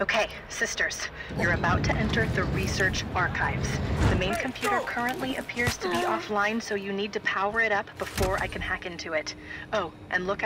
Okay, sisters, you're about to enter the research archives. The main computer currently appears to be offline, so you need to power it up before I can hack into it. Oh, and look out.